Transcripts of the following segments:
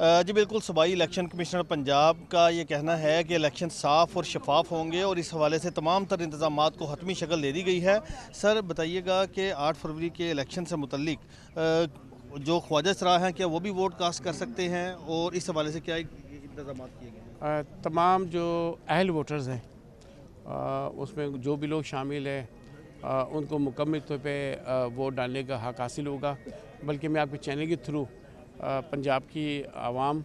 जी बिल्कुल, सूबाई election commissioner Punjab का ये कहना है कि इलेक्शन साफ़ और शफाफ होंगे और इस हवाले से तमाम तर इंतज़ाम को हतमी शक्ल दे दी गई है। सर, बताइएगा कि आठ फरवरी के इलेक्शन से मुतलिक जो ख्वाजा सरा हैं, क्या वो भी वोट कास्ट कर सकते हैं? और इस हवाले से क्या इंतज़ाम किए गए तमाम जो अहल वोटर्स हैं उसमें जो भी लोग शामिल हैं उनको मुकम्मल तौर पर वोट डालने का हक हासिल होगा। बल्कि मैं आपके चैनल के थ्रू पंजाब की आवाम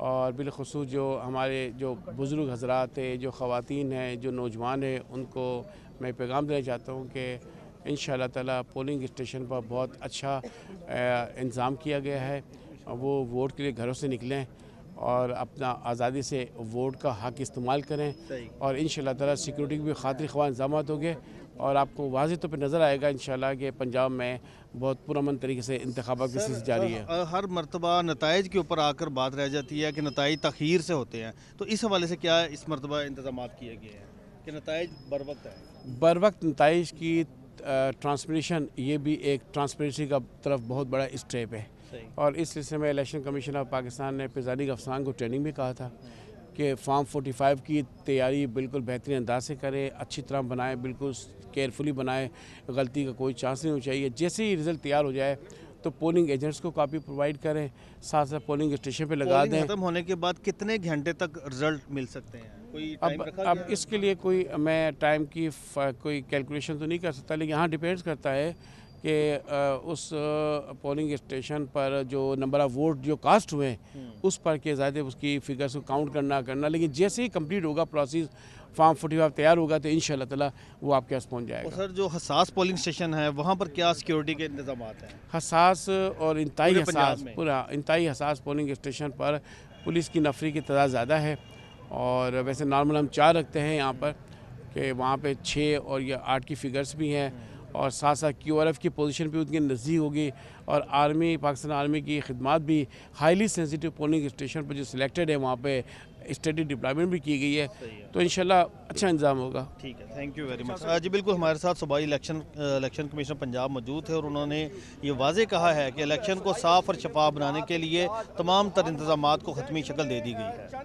और बिलखसूस जो हमारे जो बुज़ुर्ग हजरात हैं, जो ख़वान हैं, जो नौजवान हैं, उनको मैं पैगाम देना चाहता हूँ कि इन ताला पोलिंग स्टेशन पर बहुत अच्छा इंतज़ाम किया गया है। वो वोट के लिए घरों से निकलें। और अपना आज़ादी से वोट का हक इस्तेमाल करें और इन ताला सिक्योरिटी के भी खातिर खवा इंतज़ाम होंगे और आपको वाज तौर पर नज़र आएगा इन कि पंजाब में बहुत पुरमन तरीके से इंतबात की सिलसिला जारी है। हर मरतबा नतज के ऊपर आकर बात रह जाती है कि नतज तखीर से होते हैं। तो इस हवाले से क्या इस मरतबा इंतज़ाम किए गए हैं कि नतज बर वक्त है? बर वक्त नतज की ट्रांसमिशन ये भी एक ट्रांसपेरेंसी का तरफ़ बहुत बड़ा स्टेप है। और इस सिलसिले में इलेक्शन कमीशन ऑफ़ पाकिस्तान ने पिजानी अफसान को ट्रेनिंग भी कहा था कि फार्म 45 की तैयारी बिल्कुल बेहतरीन अंदाज से करें अच्छी तरह बनाएँ बिल्कुल केयरफुली बनाएँ गलती का कोई चांस नहीं होना चाहिए। जैसे ही रिज़ल्ट तैयार हो जाए तो पोलिंग एजेंट्स को कापी प्रोवाइड करें साथ साथ पोलिंग स्टेशन पे लगा दें। खत्म होने के बाद कितने घंटे तक रिज़ल्ट मिल सकते हैं? कोई अब अब इसके लिए कोई मैं टाइम की कोई कैलकुलेशन तो नहीं कर सकता लेकिन यहाँ डिपेंड्स करता है कि उस पोलिंग स्टेशन पर जो नंबर ऑफ़ वोट जो कास्ट हुए हैं उस पर के ज़्यादा उसकी फिगर्स को काउंट करना करना लेकिन जैसे ही कंप्लीट होगा प्रोसेस फार्म फोर्टी फाइव तैयार होगा तो इन ताला वो आपके पास पहुँच जाएगा। सर जो हसास पोलिंग स्टेशन है वहाँ पर क्या सिक्योरिटी के इंतज़ाम हैं? हसास और पंजाब हसास पूरा इंतहाई हसास पोलिंग स्टेशन पर पुलिस की नफरी की तादाद ज़्यादा है और वैसे नॉर्मल हम चार रखते हैं यहाँ पर कि वहाँ पे छः और या आठ की फिगर्स भी हैं और साथ साथ क्यू आर एफ़ की पोजीशन भी उनकी नज़दीक होगी और आर्मी पाकिस्तान आर्मी की खिदमत भी हाईली सेंसिटिव पोलिंग स्टेशन पर जो सिलेक्टेड है वहाँ पे स्टडी डिप्लॉयमेंट भी की गई है। तो इंशाल्लाह अच्छा इंतज़ाम होगा। ठीक है थैंक यू वेरी मच जी बिल्कुल हमारे साथ सूबाई इलेक्शन इलेक्शन कमीशनर पंजाब मौजूद थे और उन्होंने ये वाजे कहा है कि इलेक्शन को साफ़ और शफाफ बनाने के लिए तमाम तर इंतज़ाम को हतमी शक्ल दे दी गई है।